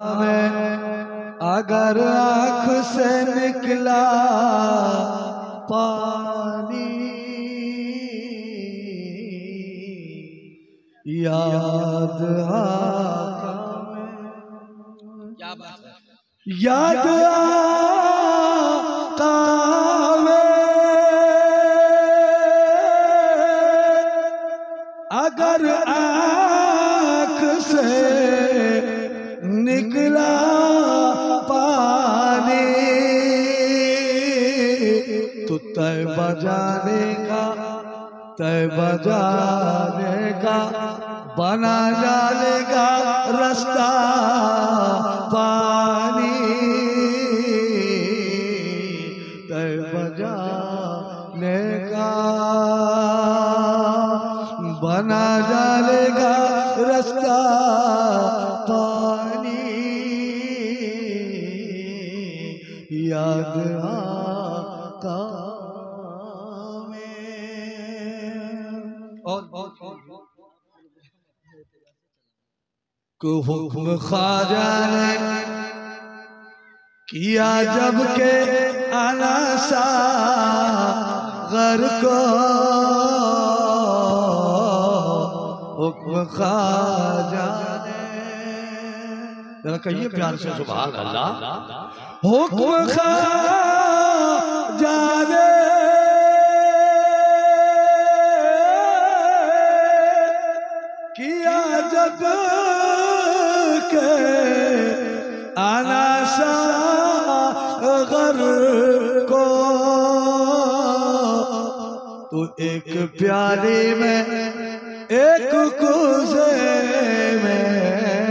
اگر آنکھ سے نکلا پانی یاد آقا یاد آقا میں۔ اگر آنکھ سے نکلا پانی تو تے بجانے کا تے بجانے کا بنا ڈالے گا رستہ پانی۔ تے بجانے کا بنا ڈالے گا یاد آقا کو حکم خواجہ نے کیا جبکہ آنا سا غر کو حکم خواجہ نے ذرا کہیے پیار سے سبحان اللہ۔ حکم خواجہ نے کیا جبکہ آنا غر کو۔ تو ایک پیالی میں ایک کوزے میں۔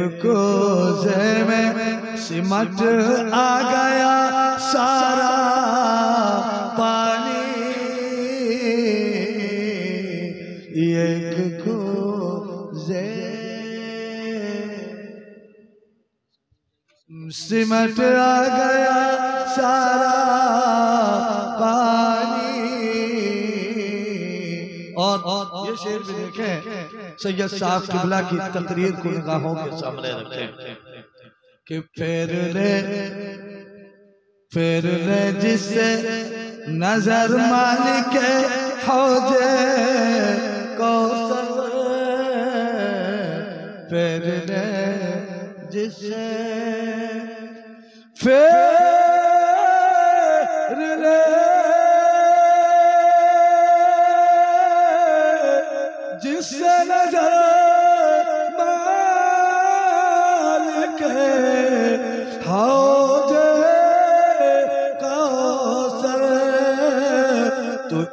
ایک کوزے میں سمٹ آ گیا، سارا پانی۔ ایک کوزے سمٹ آ گیا، سارا پانی۔ اور یہ شعر بھی دیکھیں سید صاحب قبلہ کی تقریر کو نگاہوں کے سامنے رکھیں کہ پھر نے پھر نے جس سے نظر مالک حوجے کوثر پھر نے جس سے پھر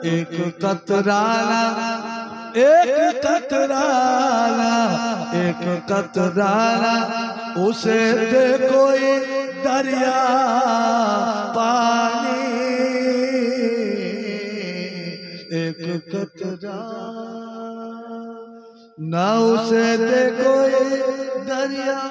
ایک قطرانہ ایک قطرانہ ایک قطرانہ اسے دے کوئی دریا پانی۔ ایک قطرانہ نہ اسے دے کوئی دریا۔